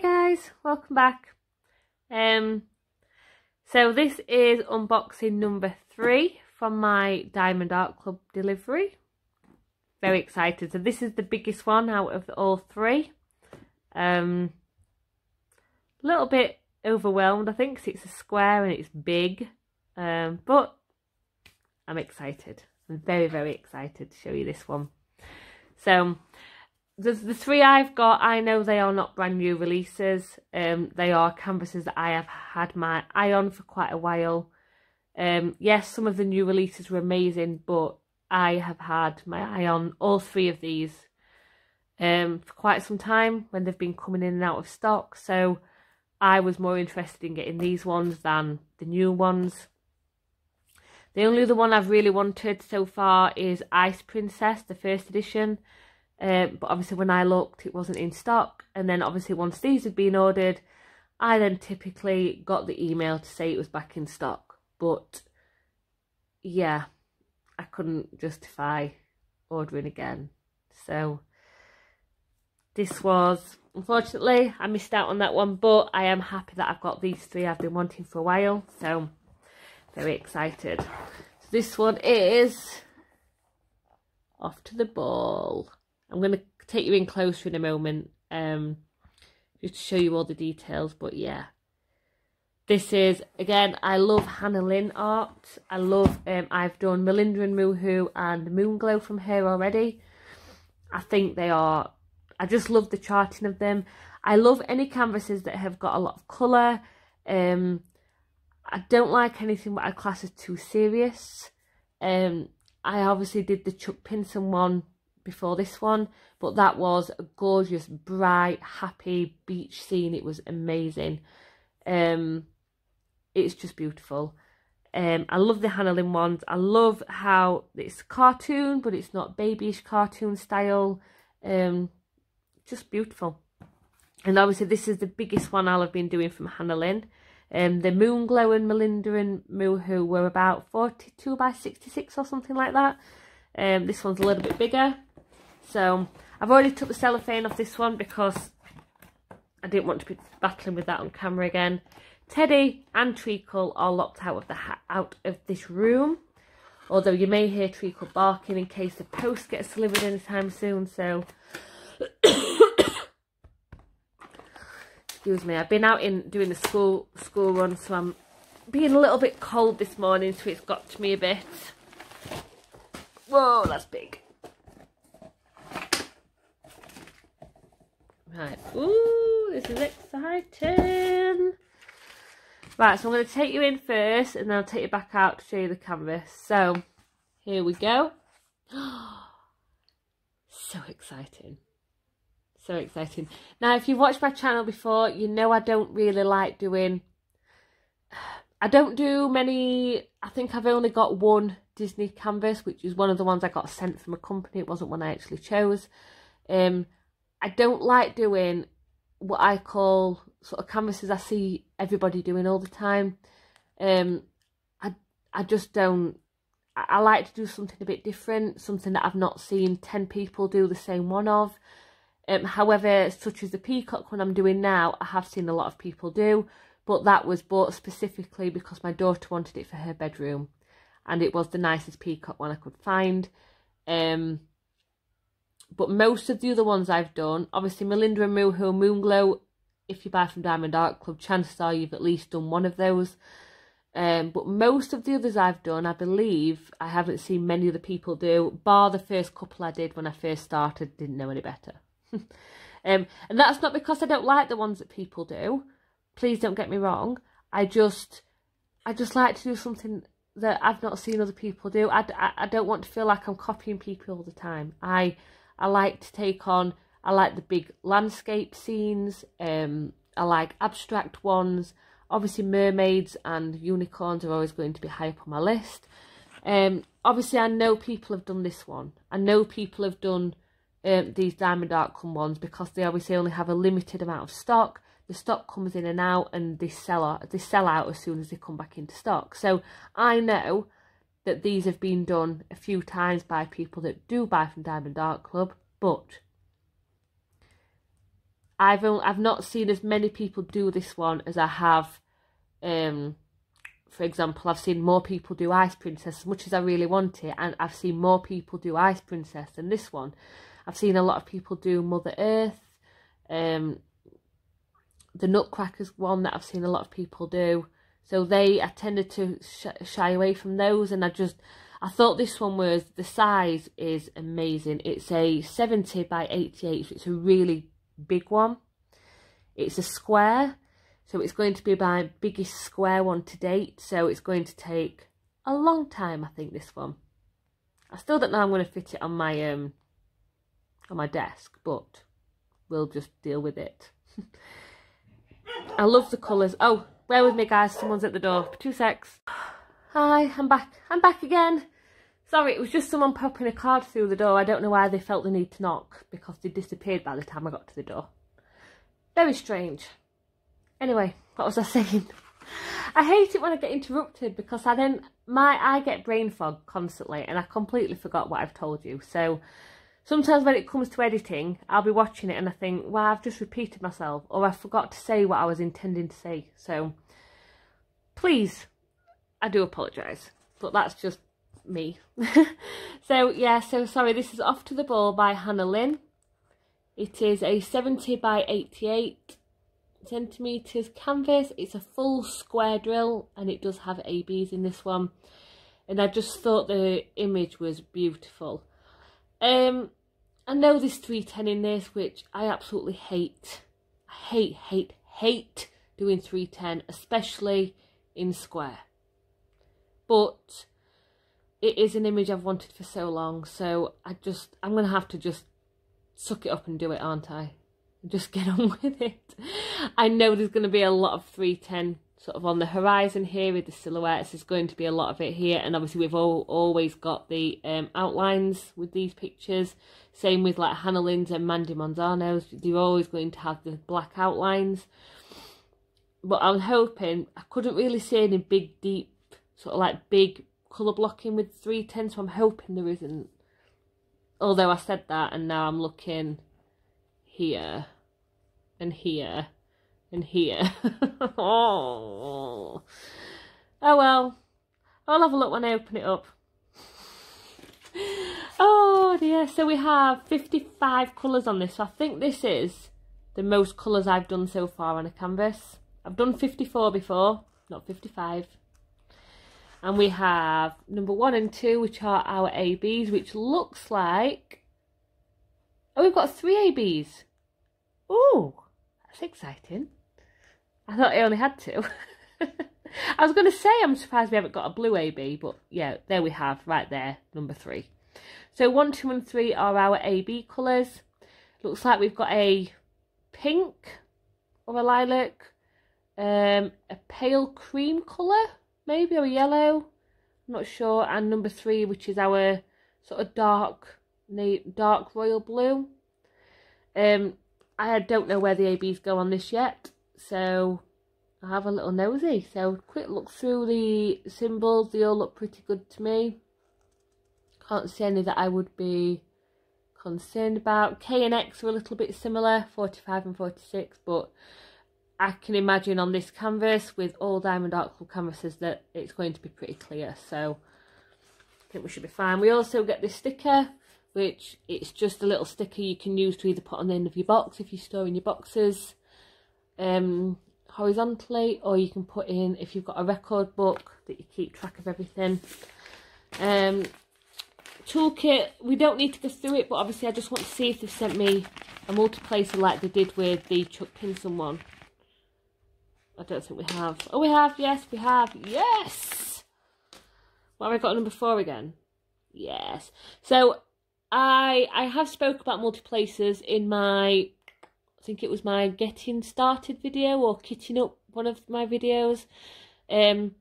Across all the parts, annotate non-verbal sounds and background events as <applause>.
guys, welcome back. Um, so this is unboxing number three from my Diamond Art Club delivery. Very excited. So this is the biggest one out of all three. Um, a little bit overwhelmed, I think, because it's a square and it's big. Um, but I'm excited. I'm very, very excited to show you this one. So the, the three I've got, I know they are not brand new releases. Um, they are canvases that I have had my eye on for quite a while. Um, yes, some of the new releases were amazing, but I have had my eye on all three of these um, for quite some time when they've been coming in and out of stock. So I was more interested in getting these ones than the new ones. The only other one I've really wanted so far is Ice Princess, the first edition. Um, but obviously when I looked, it wasn't in stock. And then obviously once these had been ordered, I then typically got the email to say it was back in stock. But yeah, I couldn't justify ordering again. So this was, unfortunately, I missed out on that one. But I am happy that I've got these three I've been wanting for a while. So very excited. So this one is Off to the Ball. I'm going to take you in closer in a moment um, just to show you all the details. But yeah, this is, again, I love Hannah Lynn art. I love, um, I've done Melinda and Moohoo and Moonglow from her already. I think they are, I just love the charting of them. I love any canvases that have got a lot of colour. Um, I don't like anything that I class as too serious. Um, I obviously did the Chuck Pinson one before this one but that was a gorgeous bright happy beach scene. It was amazing. Um it's just beautiful. Um i love the hannah lynn ones. I love how it's cartoon but it's not babyish cartoon style. Um just beautiful. And obviously this is the biggest one i'll have been doing from hannah lynn. Um, the Moonglow and Melinda and Moohoo were about 42 by 66 or something like that. Um, this one's a little bit bigger. So I've already took the cellophane off this one because I didn't want to be battling with that on camera again. Teddy and Treacle are locked out of the out of this room. Although you may hear Treacle barking in case the post gets delivered anytime soon. So, <coughs> excuse me. I've been out in doing the school school run, so I'm being a little bit cold this morning. So it's got to me a bit. Whoa, that's big. Right. Ooh, this is exciting. Right, so I'm going to take you in first and then I'll take you back out to show you the canvas. So, here we go. <gasps> so exciting. So exciting. Now, if you've watched my channel before, you know I don't really like doing... <sighs> I don't do many... I think I've only got one Disney canvas, which is one of the ones I got sent from a company. It wasn't one I actually chose. Um, I don't like doing what I call sort of canvases I see everybody doing all the time. Um, I I just don't. I, I like to do something a bit different, something that I've not seen ten people do the same one of. Um, however, such as the peacock one I'm doing now, I have seen a lot of people do, but that was bought specifically because my daughter wanted it for her bedroom, and it was the nicest peacock one I could find. Um, but most of the other ones I've done, obviously Melinda and Moohoo, Moonglow, if you buy from Diamond Art Club, chances are you've at least done one of those. Um, but most of the others I've done, I believe, I haven't seen many other people do, bar the first couple I did when I first started, didn't know any better. <laughs> um, and that's not because I don't like the ones that people do. Please don't get me wrong. I just, I just like to do something that I've not seen other people do. I, I, I don't want to feel like I'm copying people all the time. I I like to take on, I like the big landscape scenes, um, I like abstract ones. Obviously mermaids and unicorns are always going to be high up on my list. Um, obviously I know people have done this one. I know people have done um, these Diamond Art Club ones because they obviously only have a limited amount of stock. The stock comes in and out and they sell out, they sell out as soon as they come back into stock. So I know that these have been done a few times by people that do buy from Diamond Art Club, but I've only, I've not seen as many people do this one as I have um for example, I've seen more people do Ice Princess as much as I really want it, and I've seen more people do Ice Princess than this one. I've seen a lot of people do Mother Earth, um, the Nutcrackers one that I've seen a lot of people do. So they, I tended to sh shy away from those, and I just, I thought this one was, the size is amazing. It's a 70 by 88, so it's a really big one. It's a square, so it's going to be my biggest square one to date. So it's going to take a long time, I think, this one. I still don't know I'm going to fit it on my um on my desk, but we'll just deal with it. <laughs> I love the colours. Oh, bear with me, guys. Someone's at the door. Two secs. Hi, I'm back. I'm back again. Sorry, it was just someone popping a card through the door. I don't know why they felt the need to knock because they disappeared by the time I got to the door. Very strange. Anyway, what was I saying? I hate it when I get interrupted because I then my I get brain fog constantly and I completely forgot what I've told you. So sometimes when it comes to editing, I'll be watching it and I think, well, I've just repeated myself or I forgot to say what I was intending to say. So please, I do apologise, but that's just me. <laughs> so yeah, so sorry, this is Off to the Ball by Hannah Lynn. It is a 70 by 88 centimetres canvas. It's a full square drill and it does have ABs in this one. And I just thought the image was beautiful. Um, I know there's 310 in this, which I absolutely hate. I hate, hate, hate doing 310, especially in square. But it is an image I've wanted for so long, so I just, I'm going to have to just suck it up and do it, aren't I? just get <laughs> on with it. I know there's going to be a lot of 310 sort of on the horizon here with the silhouettes. There's going to be a lot of it here. And obviously we've all, always got the um, outlines with these pictures. Same with like Hannah Lynn's and Mandy Monzano's. They're always going to have the black outlines. But I'm hoping, I couldn't really see any big, deep, sort of like big colour blocking with 310. So I'm hoping there isn't. Although I said that and now I'm looking here and here and here. <laughs> oh. oh well, I'll have a look when I open it up. <laughs> Oh dear, so we have 55 colours on this. So I think this is the most colours I've done so far on a canvas. I've done 54 before, not 55. And we have number one and two, which are our ABs, which looks like... Oh, we've got three ABs. Oh, that's exciting. I thought I only had two. <laughs> I was going to say I'm surprised we haven't got a blue AB, but yeah, there we have, right there, number three. So one, two and three are our AB colours. Looks like we've got a pink or a lilac, um, a pale cream colour, maybe, or a yellow. I'm not sure. And number three, which is our sort of dark, dark royal blue. Um, I don't know where the ABs go on this yet, so I have a little nosy. So quick look through the symbols, they all look pretty good to me. Can't see any that I would be concerned about. K and X are a little bit similar, 45 and 46, but I can imagine on this canvas with all Diamond Art canvases that it's going to be pretty clear. So I think we should be fine. We also get this sticker which it's just a little sticker you can use to either put on the end of your box if you're storing your boxes um, horizontally or you can put in if you've got a record book that you keep track of everything. Um, toolkit, we don't need to go through it but obviously I just want to see if they've sent me a multiplacer like they did with the Chuck Pinson one. I don't think we have. Oh, we have. Yes, we have. Yes! What have I got number four again? Yes. So I I have spoke about multiplacers in my I think it was my getting started video or kitting up one of my videos. Um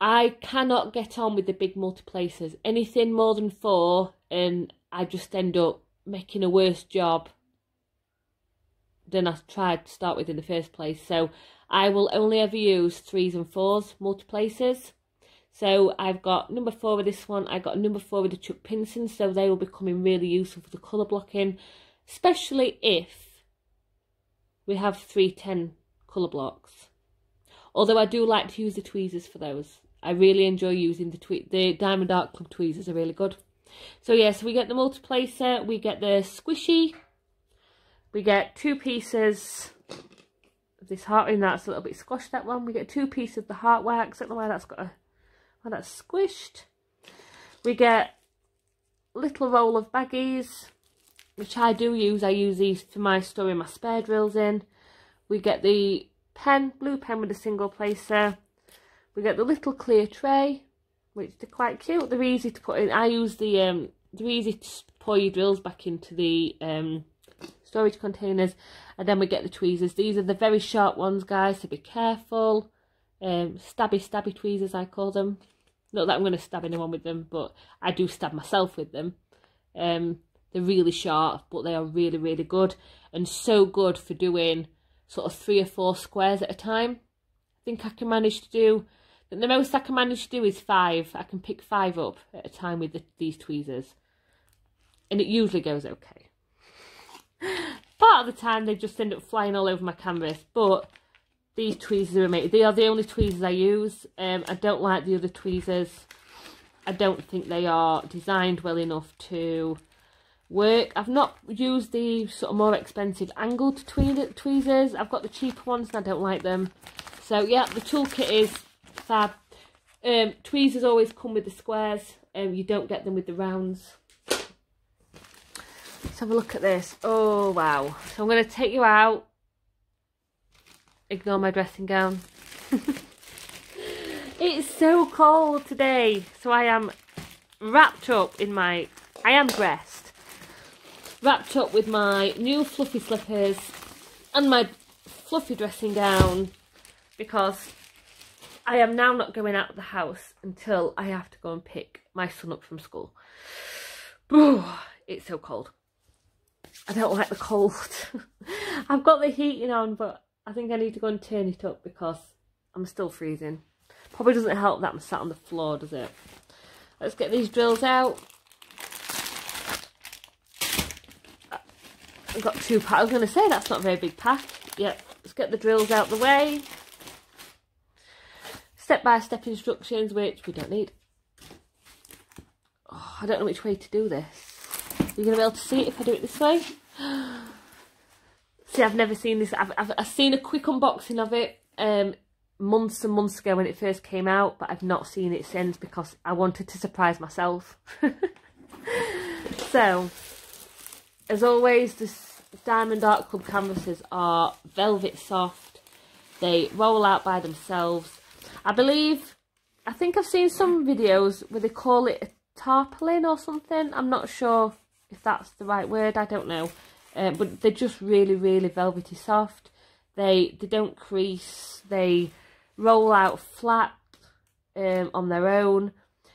I cannot get on with the big multiplacers. Anything more than four and I just end up making a worse job than I tried to start with in the first place. So I will only ever use threes and fours multiplacers. So I've got number four with this one. I got number four with the Chuck Pinson. So they will be coming really useful for the colour blocking. Especially if we have 310 colour blocks. Although I do like to use the tweezers for those. I really enjoy using the twe the Diamond Art Club tweezers are really good. So yes, yeah, so we get the multiplacer, we get the squishy, we get two pieces of this heart ring that's a little bit squashed that one. We get two pieces of the heart wax. I don't know why that's got a why that's squished. We get little roll of baggies, which I do use. I use these for my storing my spare drills in. We get the pen, blue pen with a single placer. We get the little clear tray, which they're quite cute. They're easy to put in. I use the, um, they're easy to pour your drills back into the um, storage containers. And then we get the tweezers. These are the very sharp ones, guys, so be careful. Um, stabby, stabby tweezers, I call them. Not that I'm going to stab anyone with them, but I do stab myself with them. Um, they're really sharp, but they are really, really good. And so good for doing sort of three or four squares at a time. I think I can manage to do the most I can manage to do is five. I can pick five up at a time with the, these tweezers. And it usually goes okay. <laughs> Part of the time they just end up flying all over my canvas. But these tweezers are amazing. They are the only tweezers I use. Um, I don't like the other tweezers. I don't think they are designed well enough to work. I've not used the sort of more expensive angled tweezers. I've got the cheaper ones and I don't like them. So yeah, the toolkit is fab. Um, tweezers always come with the squares. Um, you don't get them with the rounds. Let's have a look at this. Oh, wow. So I'm going to take you out. Ignore my dressing gown. <laughs> it's so cold today. So I am wrapped up in my... I am dressed. Wrapped up with my new fluffy slippers and my fluffy dressing gown because I am now not going out of the house until I have to go and pick my son up from school. it's so cold. I don't like the cold. <laughs> I've got the heating on, but I think I need to go and turn it up because I'm still freezing. Probably doesn't help that I'm sat on the floor, does it? Let's get these drills out. I've got two packs. I was going to say that's not a very big pack. Yep, let's get the drills out the way step-by-step -step instructions, which we don't need. Oh, I don't know which way to do this. You're going to be able to see it if I do it this way. <gasps> see, I've never seen this. I've, I've, I've seen a quick unboxing of it um, months and months ago when it first came out, but I've not seen it since because I wanted to surprise myself. <laughs> so, as always, the Diamond Art Club canvases are velvet soft. They roll out by themselves I believe, I think I've seen some videos where they call it a tarpaulin or something. I'm not sure if that's the right word, I don't know. Uh, but they're just really, really velvety soft. They they don't crease. They roll out flat um, on their own.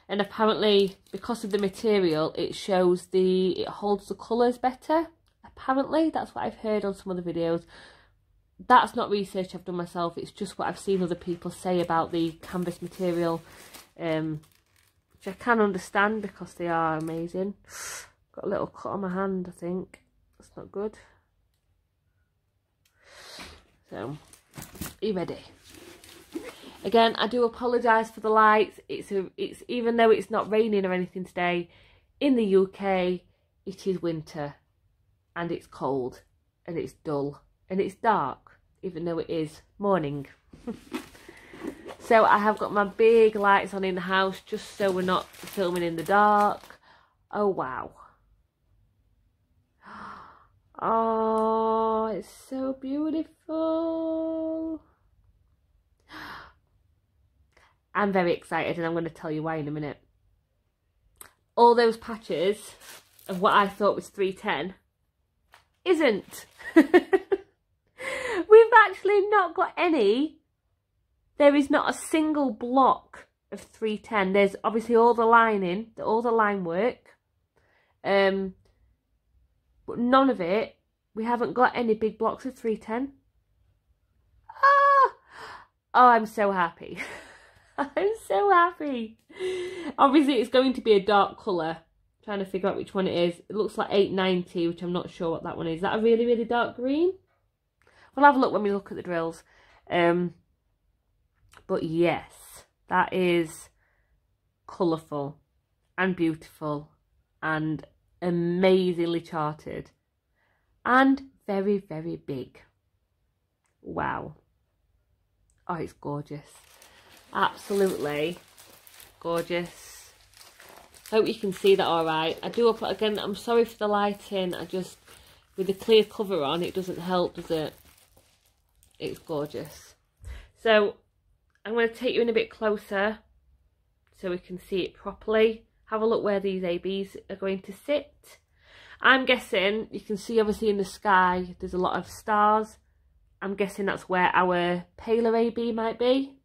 And apparently, because of the material, it shows the, it holds the colours better. Apparently, that's what I've heard on some of the videos that's not research I've done myself. It's just what I've seen other people say about the canvas material, um, which I can understand because they are amazing. <sighs> Got a little cut on my hand, I think. That's not good. So, are you ready? Again, I do apologise for the lights. It's a, it's even though it's not raining or anything today, in the UK, it is winter and it's cold and it's dull and it's dark even though it is morning. <laughs> so I have got my big lights on in the house just so we're not filming in the dark. Oh wow. <gasps> Oh, it's so beautiful. I'm very excited and I'm going to tell you why in a minute. All those patches of what I thought was 310 isn't. <laughs> We've actually not got any. There is not a single block of 310. There's obviously all the lining, all the line work. Um, but none of it. We haven't got any big blocks of 310. Ah! Oh, I'm so happy. <laughs> <laughs> I'm so happy. Obviously, it's going to be a dark colour. Trying to figure out which one it is. It looks like 890, which I'm not sure what that one is. Is that a really, really dark green? We'll have a look when we look at the drills. Um, but yes, that is colourful and beautiful and amazingly charted and very, very big. Wow. Oh, it's gorgeous. Absolutely gorgeous. Hope you can see that all right. I do, again, I'm sorry for the lighting. I just, with the clear cover on, it doesn't help, does it? It's gorgeous. So, I'm going to take you in a bit closer so we can see it properly. Have a look where these ABs are going to sit. I'm guessing, you can see obviously in the sky, there's a lot of stars. I'm guessing that's where our paler AB might be.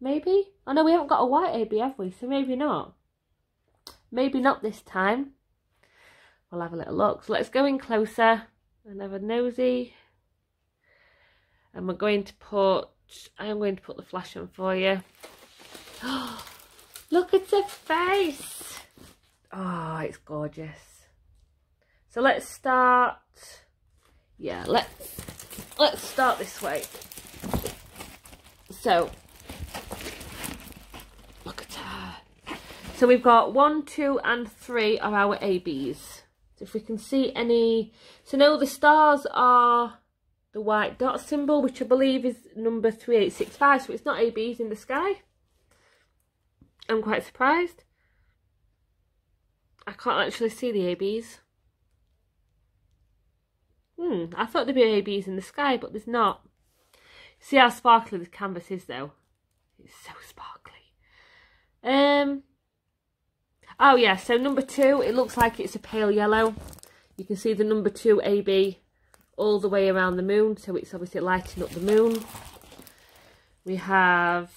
Maybe? I oh, know we haven't got a white AB, have we? So maybe not. Maybe not this time. We'll have a little look. So let's go in closer and have a nosy. And we're going to put, I am going to put the flash on for you. <gasps> Look at the face. Oh, it's gorgeous. So let's start, yeah, let's, let's start this way. So, look at her. So we've got one, two and three are our ABs. So if we can see any, so no, the stars are the white dot symbol, which I believe is number 3865, so it's not ABs in the sky. I'm quite surprised. I can't actually see the ABs. Hmm, I thought there'd be ABs in the sky, but there's not. See how sparkly this canvas is, though? It's so sparkly. Um. Oh, yeah, so number two, it looks like it's a pale yellow. You can see the number two AB all the way around the moon, so it's obviously lighting up the moon. We have...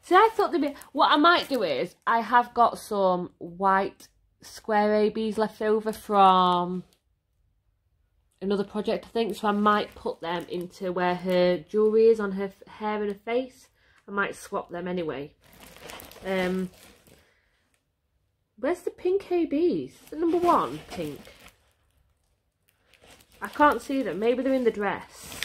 See, I thought there'd be... What I might do is, I have got some white square ABs left over from another project I think so I might put them into where her jewellery is on her hair and her face I might swap them anyway um where's the pink ABs the number one pink I can't see them maybe they're in the dress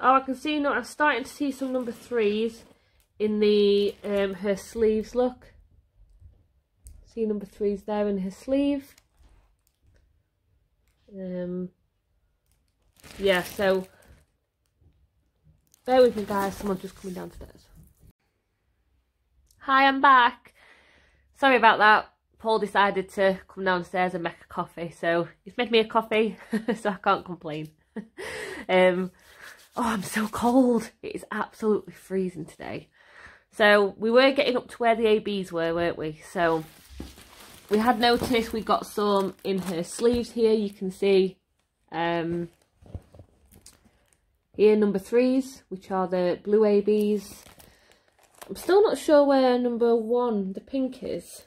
oh, I can see, no, I'm starting to see some number threes in the um, her sleeves, look. See number threes there in her sleeve. Um, yeah, so bear with me guys, someone's just coming downstairs. Hi, I'm back. Sorry about that. Paul decided to come downstairs and make a coffee, so he's made me a coffee, <laughs> so I can't complain. <laughs> um, Oh, I'm so cold. It is absolutely freezing today. So we were getting up to where the ABs were, weren't we? So we had noticed we got some in her sleeves here. You can see um, here number threes, which are the blue ABs. I'm still not sure where number one, the pink is.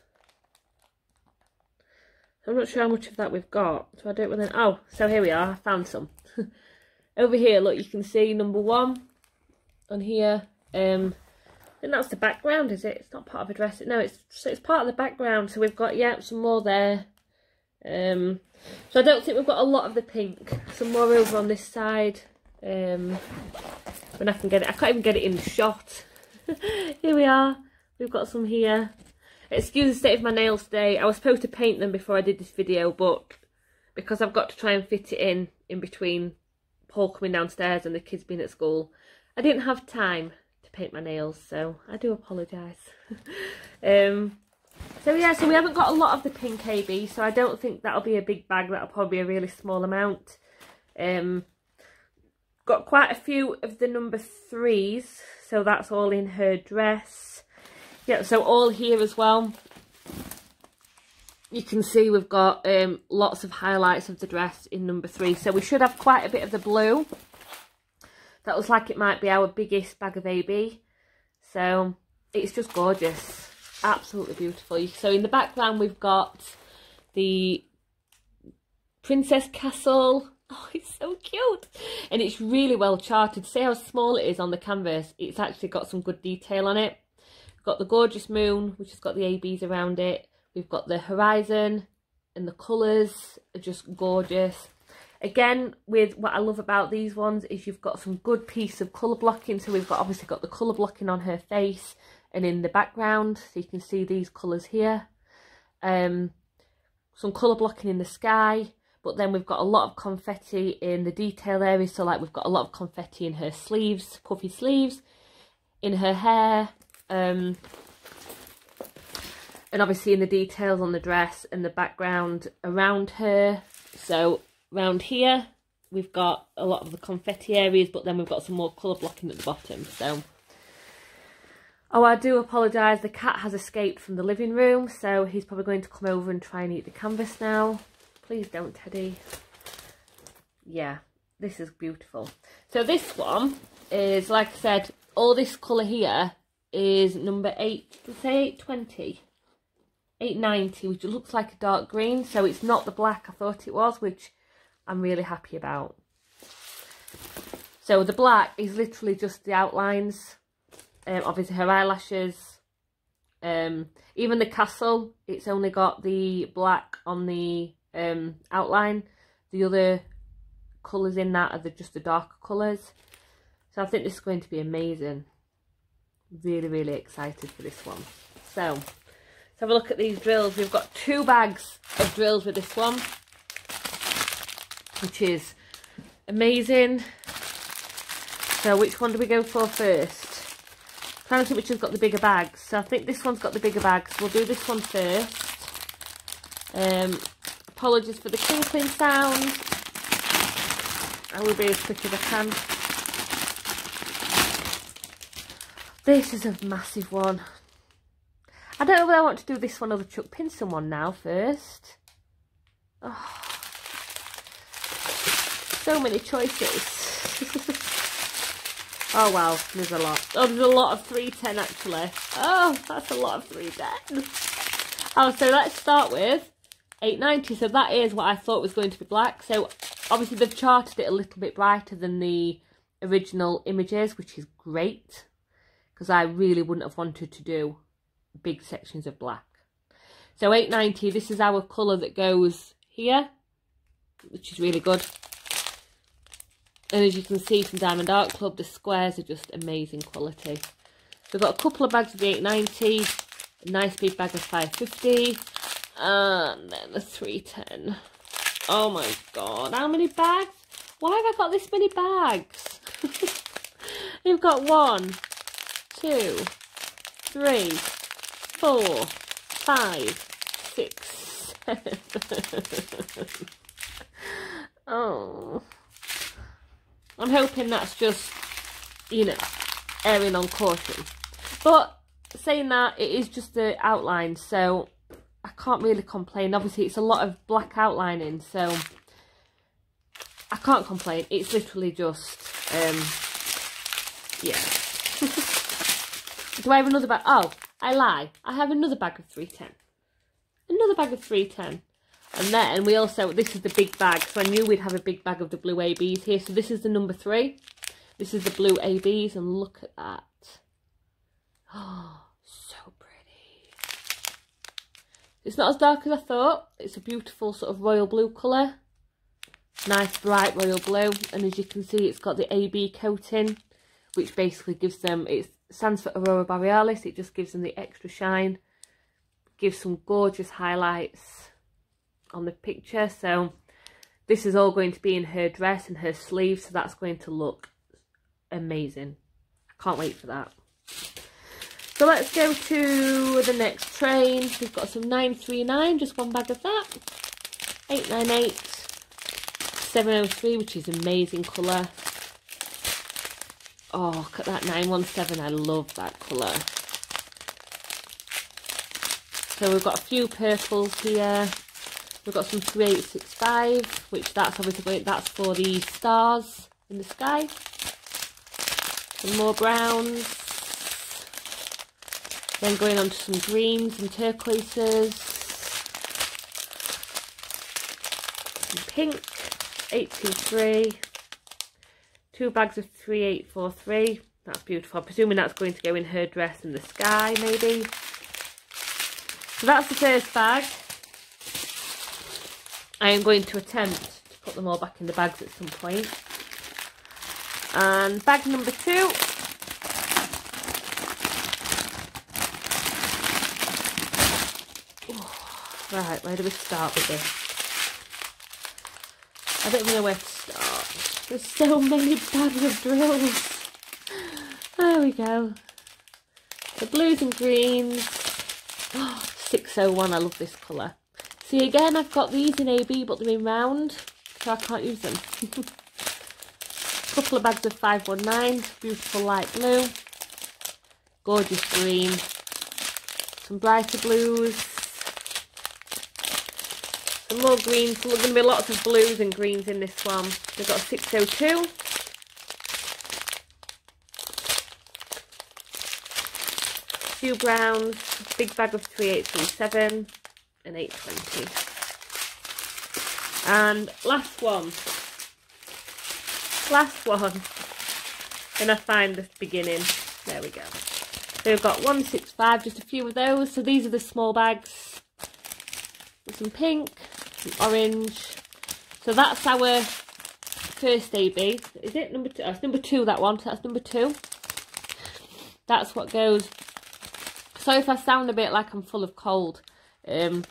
I'm not sure how much of that we've got. So I don't really... Oh, so here we are. I found some. <laughs> Over here, look, you can see number one on here. Um, and that's the background, is it? It's not part of a dress. No, it's so it's part of the background. So we've got, yeah, some more there. Um, so I don't think we've got a lot of the pink. Some more over on this side. Um, when I can get it. I can't even get it in shot. <laughs> here we are. We've got some here. Excuse the state of my nails today. I was supposed to paint them before I did this video, but because I've got to try and fit it in, in between Paul coming downstairs and the kids being at school, I didn't have time to paint my nails, so I do apologise. <laughs> um, so yeah, so we haven't got a lot of the pink AB, so I don't think that'll be a big bag, that'll probably be a really small amount. Um, got quite a few of the number threes, so that's all in her dress. Yeah, so all here as well you can see we've got um, lots of highlights of the dress in number three. So we should have quite a bit of the blue. That looks like it might be our biggest bag of AB. So it's just gorgeous. Absolutely beautiful. So in the background we've got the Princess Castle. <laughs> Oh, it's so cute. And it's really well charted. See how small it is on the canvas. It's actually got some good detail on it. We've got the gorgeous moon, which has got the ABs around it. We've got the horizon and the colours are just gorgeous. Again, with what I love about these ones is you've got some good piece of colour blocking. So we've got obviously got the colour blocking on her face and in the background. So you can see these colours here. Um, some colour blocking in the sky. But then we've got a lot of confetti in the detail area. So like we've got a lot of confetti in her sleeves, puffy sleeves, in her hair. Um, and obviously in the details on the dress and the background around her. So Around here, we've got a lot of the confetti areas, but then we've got some more colour blocking at the bottom. So, oh, I do apologise. The cat has escaped from the living room, so he's probably going to come over and try and eat the canvas now. Please don't, Teddy. Yeah, this is beautiful. So this one is, like I said, all this colour here is number 8, let's say 820? 890, which looks like a dark green. So it's not the black I thought it was, which I'm really happy about. So the black is literally just the outlines. Um, obviously her eyelashes. Um, even the castle, it's only got the black on the um, outline. The other colours in that are the, just the darker colours. So I think this is going to be amazing. Really, really excited for this one. So, let's have a look at these drills. We've got two bags of drills with this one which is amazing. So which one do we go for first? trying to which has got the bigger bags. So I think this one's got the bigger bags. We'll do this one first. Um, apologies for the crinkling sound. I will be as quick as I can. This is a massive one. I don't know whether I want to do this one or the Chuck Pinson one now first. Oh so many choices. <laughs> oh wow, there's a lot. Oh, there's a lot of 310 actually. Oh, that's a lot of 310. Oh, so let's start with 890. So that is what I thought was going to be black. So obviously they've charted it a little bit brighter than the original images, which is great. Because I really wouldn't have wanted to do big sections of black. So 890, this is our colour that goes here, which is really good. And as you can see from Diamond Art Club, the squares are just amazing quality. So we've got a couple of bags of the 890, a nice big bag of 550, and then the 310. Oh my god, how many bags? Why have I got this many bags? <laughs> You've got one, two, three, four, five, six, seven. <laughs> oh. I'm hoping that's just, you know, erring on caution. But saying that, it is just the outline, so I can't really complain. Obviously, it's a lot of black outlining, so I can't complain. It's literally just, um, yeah. <laughs> Do I have another bag? Oh, I lie. I have another bag of 310. Another bag of 310. And then we also, this is the big bag, so I knew we'd have a big bag of the blue ABs here. So this is the number three. This is the blue ABs, and look at that. <gasps> Oh, so pretty. It's not as dark as I thought. It's a beautiful sort of royal blue colour. Nice bright royal blue. And as you can see, it's got the AB coating, which basically gives them, it stands for Aurora Borealis. It just gives them the extra shine. Gives some gorgeous highlights on the picture. So this is all going to be in her dress and her sleeves. So that's going to look amazing. I can't wait for that. So let's go to the next train. We've got some 939, just one bag of that. 898, 703, which is amazing colour. Oh, look at that 917. I love that colour. So we've got a few purples here. We've got some 3865, which that's obviously that's for the stars in the sky. Some more browns. Then going on to some greens and turquoises. Some pink, 823. Two bags of 3843. That's beautiful. I'm presuming that's going to go in her dress in the sky, maybe. So that's the first bag. I am going to attempt to put them all back in the bags at some point. And bag number two. Right, where do we start with this? I don't even know where to start. There's so many bags of drills. There we go. The blues and greens. Oh, 601, I love this colour. See again, I've got these in AB, but they're in round, so I can't use them. <laughs> Couple of bags of 519, beautiful light blue. Gorgeous green. Some brighter blues. Some more greens. There's going to be lots of blues and greens in this one. We've got a 602. Few browns, big bag of 3837 and 820. And last one. Last one. And I find the beginning. There we go. So we've got 165, just a few of those. So these are the small bags. With some pink, orange. So that's our first AB. Is it number two? That's number two, that one. So that's number two. That's what goes. So if I sound a bit like I'm full of cold, um,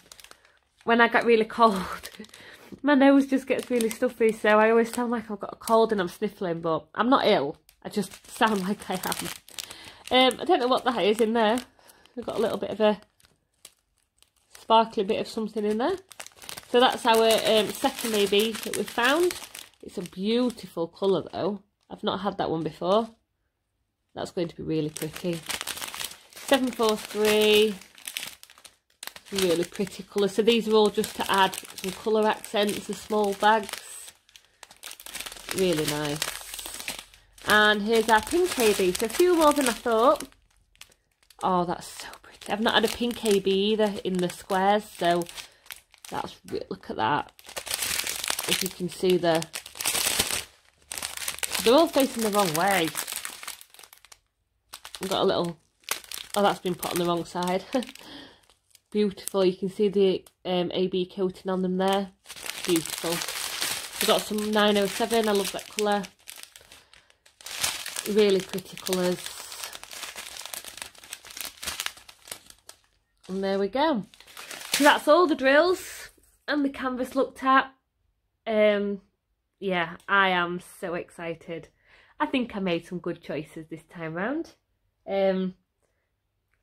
when I get really cold, <laughs> my nose just gets really stuffy. So I always sound like I've got a cold and I'm sniffling, but I'm not ill. I just <laughs> sound like I am. Um, I don't know what that is in there. We've got a little bit of a sparkly bit of something in there. So that's our um, second AB that we found. It's a beautiful colour though. I've not had that one before. That's going to be really pretty. 743 really pretty colour. So these are all just to add some colour accents, the small bags. Really nice. And here's our pink AB. So a few more than I thought. Oh, that's so pretty. I've not had a pink AB either in the squares. So that's, look at that. If you can see the, they're all facing the wrong way. I've got a little, oh, that's been put on the wrong side. <laughs> Beautiful. You can see the um, AB coating on them there. Beautiful. We've got some 907. I love that colour. Really pretty colours. And there we go. So that's all the drills and the canvas looked at. Um, yeah, I am so excited. I think I made some good choices this time round. Um,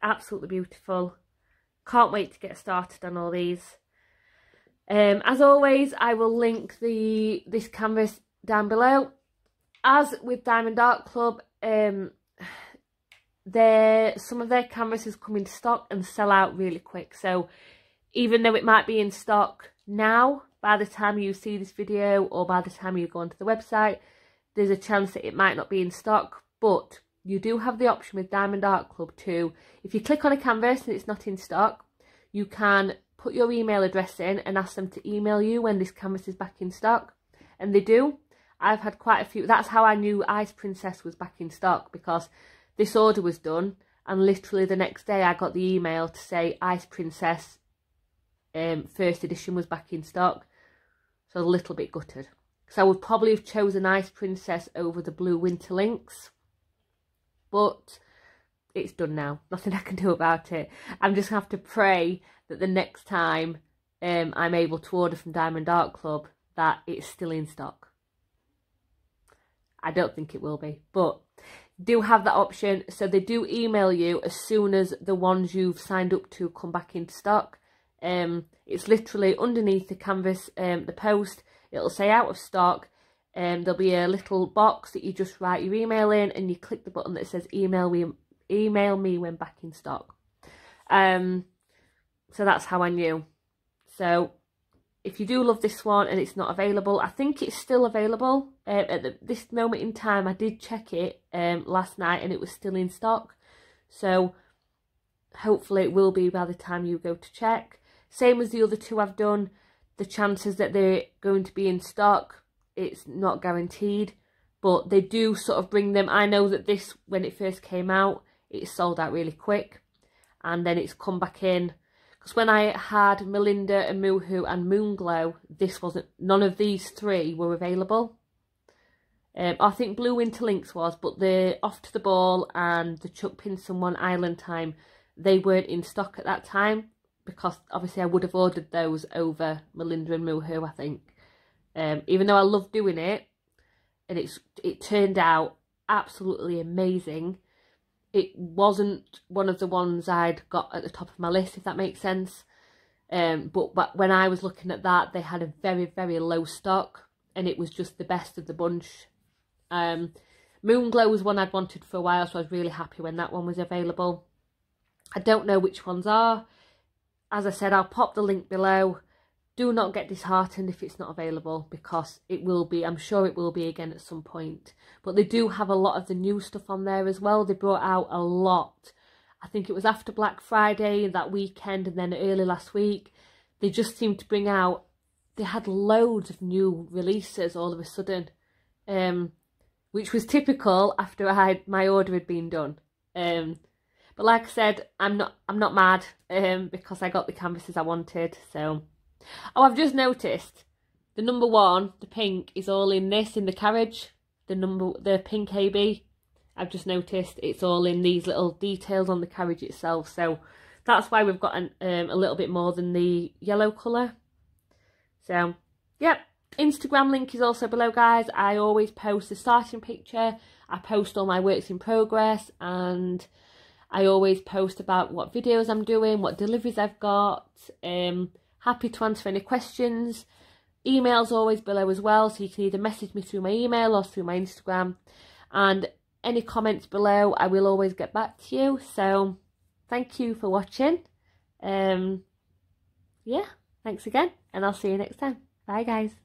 absolutely beautiful. Can't wait to get started on all these. Um, as always, I will link the this canvas down below. As with Diamond Art Club, um, <sighs> their some of their canvases come into stock and sell out really quick. So even though it might be in stock now, by the time you see this video or by the time you go onto the website, there's a chance that it might not be in stock. But you do have the option with Diamond Art Club to, if you click on a canvas and it's not in stock, you can put your email address in and ask them to email you when this canvas is back in stock. And they do. I've had quite a few. That's how I knew Ice Princess was back in stock because this order was done and literally the next day I got the email to say Ice Princess um, first edition was back in stock. So a little bit gutted. So I would probably have chosen Ice Princess over the Blue Winter Lynx but it's done now. Nothing I can do about it. I'm just to have to pray that the next time um, I'm able to order from Diamond Art Club that it's still in stock. I don't think it will be, but do have that option. So they do email you as soon as the ones you've signed up to come back into stock. Um, it's literally underneath the canvas, um, the post. It'll say out of stock um, there'll be a little box that you just write your email in and you click the button that says email me, email me when back in stock. Um, so that's how I knew. So if you do love this one and it's not available, I think it's still available. Uh, at the, this moment in time, I did check it um, last night and it was still in stock. So hopefully it will be by the time you go to check. Same as the other two I've done, the chances that they're going to be in stock it's not guaranteed. but they do sort of bring them. I know that this, when it first came out, it sold out really quick and then it's come back in. Because when I had Melinda and Moohoo and Moonglow, this wasn't, none of these three were available. Um, I think Blue Winter Lynx was, but the Off to the Ball and the Chuck Pinson one Island Time, they weren't in stock at that time because obviously I would have ordered those over Melinda and Moohoo, I think. Um, even though I love doing it, and it's it turned out absolutely amazing. It wasn't one of the ones I'd got at the top of my list, if that makes sense. Um, but, but when I was looking at that, they had a very, very low stock and it was just the best of the bunch. Um, Moonglow was one I'd wanted for a while, so I was really happy when that one was available. I don't know which ones are. As I said, I'll pop the link below do not get disheartened if it's not available because it will be, I'm sure it will be again at some point. But they do have a lot of the new stuff on there as well. They brought out a lot. I think it was after Black Friday that weekend and then early last week. They just seemed to bring out, they had loads of new releases all of a sudden. Um, which was typical after I had, my order had been done. Um, but like I said, I'm not I'm not mad um, because I got the canvases I wanted. So Oh, I've just noticed the number one, the pink, is all in this, in the carriage. The number, the pink AB. I've just noticed it's all in these little details on the carriage itself. So that's why we've got an, um, a little bit more than the yellow colour. So, yep. Instagram link is also below, guys. I always post the starting picture. I post all my works in progress and I always post about what videos I'm doing, what deliveries I've got. Um, Happy to answer any questions. Email's always below as well, so you can either message me through my email or through my Instagram. And any comments below, I will always get back to you. So thank you for watching. Um, yeah, thanks again, and I'll see you next time. Bye, guys.